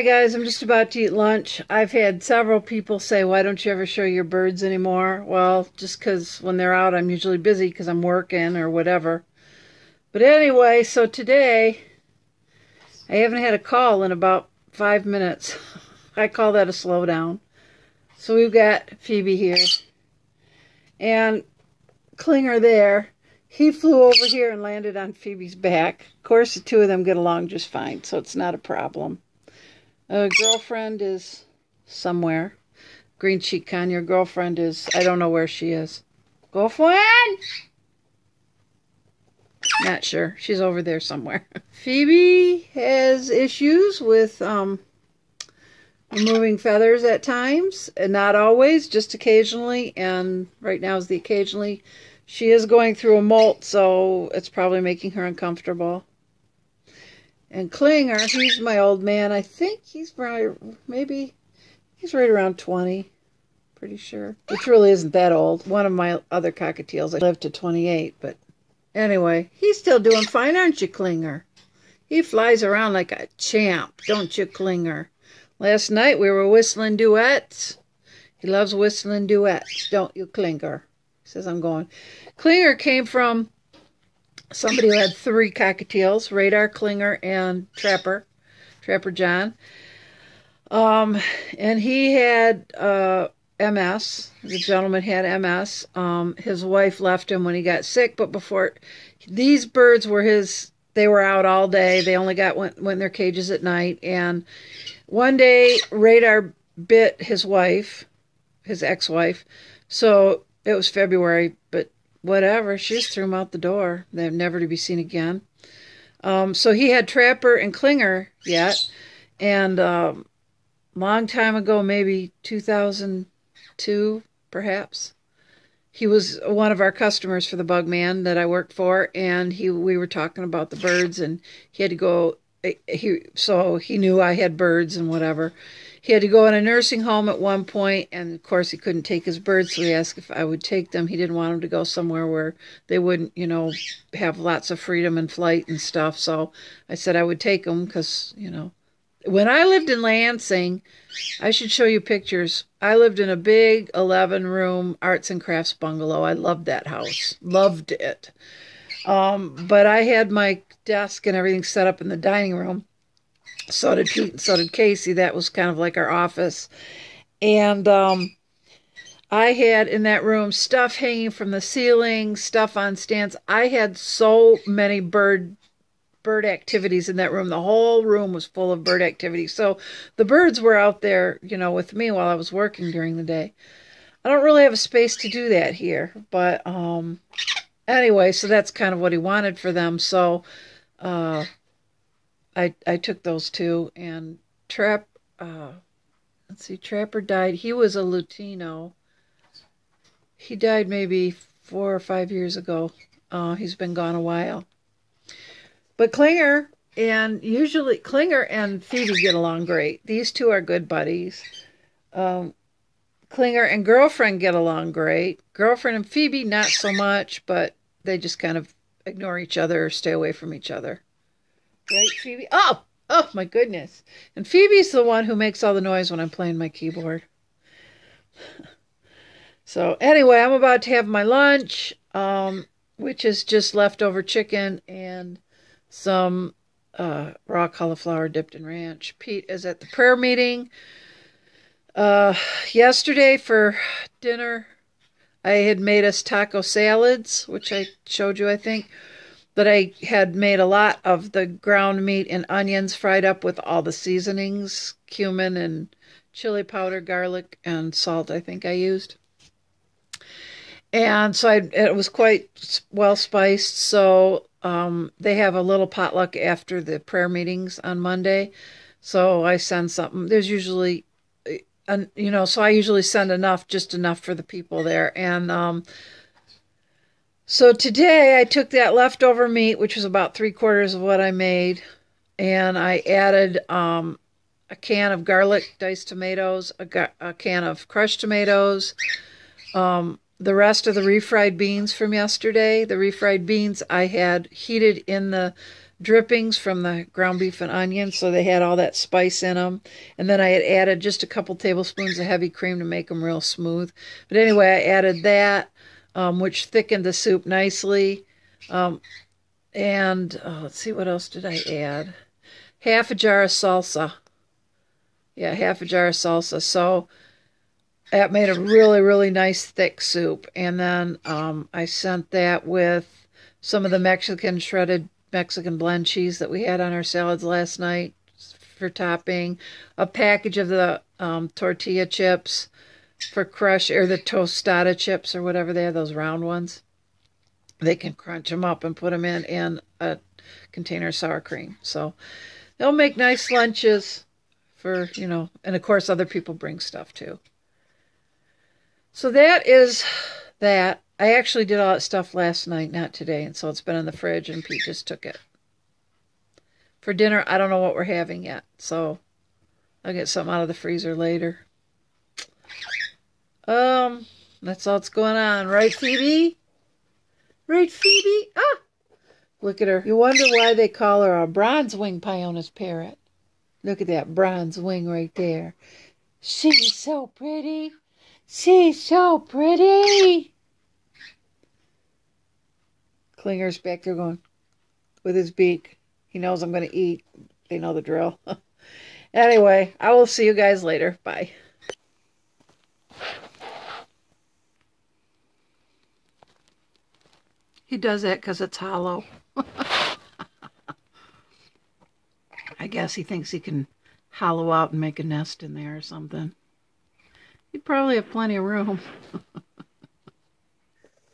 Hi guys, I'm just about to eat lunch. I've had several people say, why don't you ever show your birds anymore? Well, just because when they're out, I'm usually busy because I'm working or whatever. But anyway, so today, I haven't had a call in about five minutes. I call that a slowdown. So we've got Phoebe here. And Klinger there. He flew over here and landed on Phoebe's back. Of course, the two of them get along just fine, so it's not a problem. A girlfriend is somewhere. Green Cheek Con, your girlfriend is, I don't know where she is. Girlfriend? Not sure. She's over there somewhere. Phoebe has issues with um, removing feathers at times, and not always, just occasionally. And right now is the occasionally. She is going through a molt, so it's probably making her uncomfortable. And Klinger, he's my old man. I think he's probably, maybe, he's right around 20. Pretty sure. Which really isn't that old. One of my other cockatiels, I lived to 28. But anyway, he's still doing fine, aren't you, Klinger? He flies around like a champ, don't you, Klinger? Last night we were whistling duets. He loves whistling duets, don't you, Klinger? He says, I'm going. Klinger came from somebody who had three cockatiels, Radar, Klinger, and Trapper, Trapper John. Um, and he had uh, MS. The gentleman had MS. Um, his wife left him when he got sick, but before these birds were his, they were out all day. They only got went, went in their cages at night. And one day, Radar bit his wife, his ex-wife. So it was February, but whatever. She just threw him out the door. They're never to be seen again. Um, so he had Trapper and Klinger yet, and um, long time ago, maybe 2002, perhaps. He was one of our customers for the Bugman that I worked for, and he we were talking about the birds, and he had to go. He so he knew I had birds and whatever, he had to go in a nursing home at one point, and of course he couldn't take his birds, so he asked if I would take them. He didn't want them to go somewhere where they wouldn't, you know, have lots of freedom and flight and stuff. So I said I would take them because, you know, when I lived in Lansing, I should show you pictures. I lived in a big 11 room arts and crafts bungalow. I loved that house, loved it. Um, but I had my desk and everything set up in the dining room so did Pete, so did Casey. That was kind of like our office. And um, I had in that room stuff hanging from the ceiling, stuff on stands. I had so many bird bird activities in that room. The whole room was full of bird activities. So the birds were out there, you know, with me while I was working during the day. I don't really have a space to do that here, but um anyway, so that's kind of what he wanted for them. So uh I I took those two and Trap uh let's see Trapper died. He was a Lutino. He died maybe 4 or 5 years ago. Uh he's been gone a while. But Klinger and usually Klinger and Phoebe get along great. These two are good buddies. Um Klinger and girlfriend get along great. Girlfriend and Phoebe not so much, but they just kind of ignore each other or stay away from each other. Right, Phoebe? Oh, oh my goodness. And Phoebe's the one who makes all the noise when I'm playing my keyboard. so anyway, I'm about to have my lunch, um, which is just leftover chicken and some uh, raw cauliflower dipped in ranch. Pete is at the prayer meeting. Uh, yesterday for dinner, I had made us taco salads, which I showed you, I think but I had made a lot of the ground meat and onions fried up with all the seasonings, cumin and chili powder, garlic, and salt, I think I used. And so I, it was quite well spiced. So um, they have a little potluck after the prayer meetings on Monday. So I send something. There's usually, uh, you know, so I usually send enough, just enough for the people there. And um, so today I took that leftover meat, which was about three quarters of what I made, and I added um, a can of garlic diced tomatoes, a, a can of crushed tomatoes, um, the rest of the refried beans from yesterday. The refried beans I had heated in the drippings from the ground beef and onion, so they had all that spice in them. And then I had added just a couple tablespoons of heavy cream to make them real smooth. But anyway, I added that, um, which thickened the soup nicely. Um, and oh, let's see, what else did I add? Half a jar of salsa. Yeah, half a jar of salsa. So that made a really, really nice thick soup. And then um, I sent that with some of the Mexican shredded Mexican blend cheese that we had on our salads last night for topping, a package of the um, tortilla chips for crush, or the tostada chips, or whatever they are, those round ones. They can crunch them up and put them in in a container of sour cream. So they'll make nice lunches for, you know, and of course other people bring stuff too. So that is that. I actually did all that stuff last night, not today, and so it's been in the fridge and Pete just took it. For dinner, I don't know what we're having yet, so I'll get something out of the freezer later. That's all that's going on, right, Phoebe? Right, Phoebe? Ah! Look at her. You wonder why they call her a bronze wing Pionus parrot. Look at that bronze wing right there. She's so pretty. She's so pretty. Klinger's back there going with his beak. He knows I'm going to eat. They know the drill. anyway, I will see you guys later. Bye. He does that because it's hollow. I guess he thinks he can hollow out and make a nest in there or something. He'd probably have plenty of room.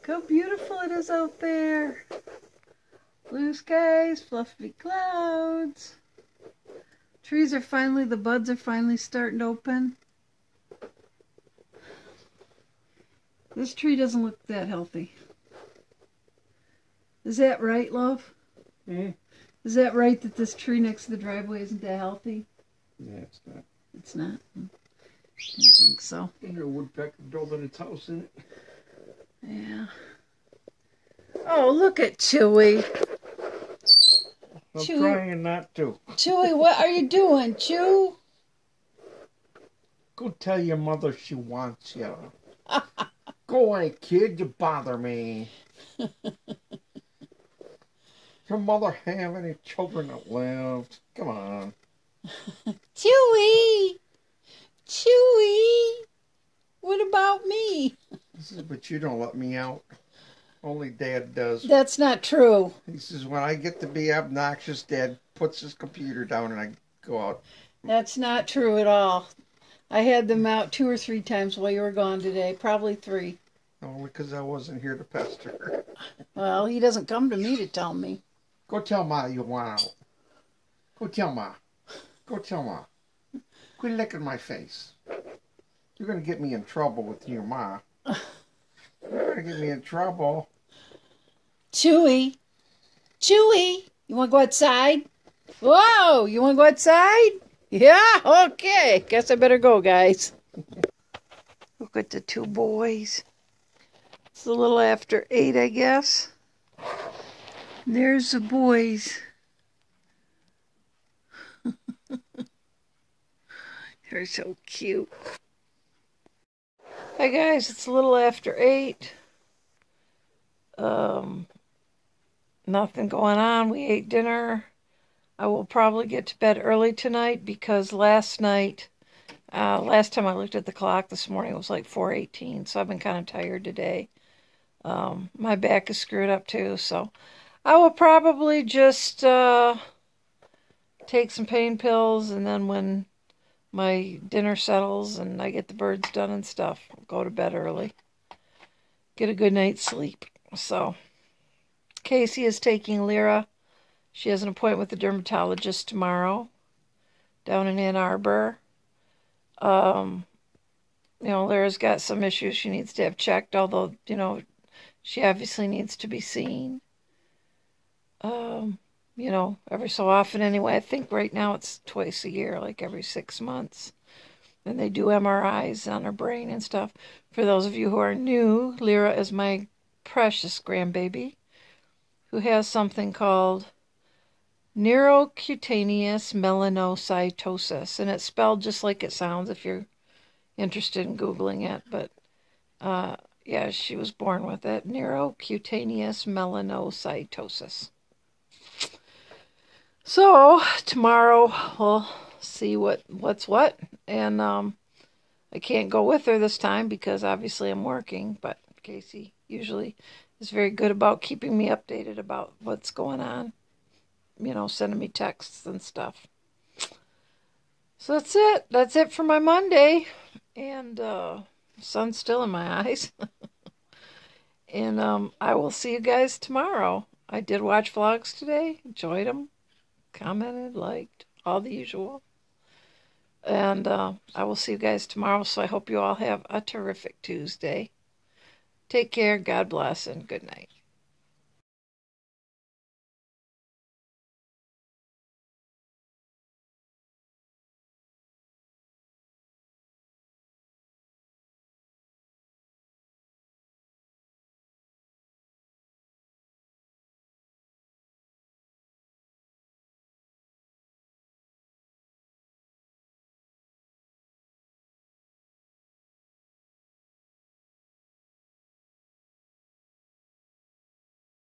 how beautiful it is out there. Blue skies, fluffy clouds. Trees are finally, the buds are finally starting to open. This tree doesn't look that healthy. Is that right, love? Yeah. Is that right that this tree next to the driveway isn't that healthy? Yeah, it's not. It's not. I didn't think so. And a woodpecker building its house in it. Yeah. Oh, look at Chewy. I'm Chew. trying not to. Chewy, what are you doing, Chew? Go tell your mother she wants you. Go away, kid. You bother me. your mother have any children that lived? Come on. Chewy! Chewy! What about me? This is, but you don't let me out. Only Dad does. That's not true. He says when I get to be obnoxious, Dad puts his computer down and I go out. That's not true at all. I had them out two or three times while you were gone today. Probably three. Only because I wasn't here to pester. Well, he doesn't come to me to tell me. Go tell Ma you want out. Go tell Ma. Go tell Ma. Quit licking my face. You're gonna get me in trouble with your Ma. You're gonna get me in trouble. Chewy! Chewy! You want to go outside? Whoa! You want to go outside? Yeah? Okay. Guess I better go, guys. Look at the two boys. It's a little after eight, I guess. There's the boys. They're so cute. Hi guys, it's a little after eight. Um, nothing going on. We ate dinner. I will probably get to bed early tonight because last night, uh, last time I looked at the clock this morning, it was like 4:18. So I've been kind of tired today. Um, my back is screwed up too, so I will probably just uh, take some pain pills, and then when my dinner settles and I get the birds done and stuff, I'll go to bed early. Get a good night's sleep. So, Casey is taking Lyra. She has an appointment with the dermatologist tomorrow down in Ann Arbor. Um, you know, Lyra's got some issues she needs to have checked, although, you know, she obviously needs to be seen. Um, you know, every so often anyway. I think right now it's twice a year, like every six months. And they do MRIs on her brain and stuff. For those of you who are new, Lyra is my precious grandbaby who has something called neurocutaneous melanocytosis, and it's spelled just like it sounds if you're interested in Googling it. But uh, yeah, she was born with it neurocutaneous melanocytosis. So tomorrow we'll see what what's what, and um, I can't go with her this time because obviously I'm working. But Casey usually is very good about keeping me updated about what's going on. You know, sending me texts and stuff. So that's it. That's it for my Monday, and uh, sun's still in my eyes. and um, I will see you guys tomorrow. I did watch vlogs today. Enjoyed them commented, liked, all the usual. And uh, I will see you guys tomorrow. So I hope you all have a terrific Tuesday. Take care. God bless and good night.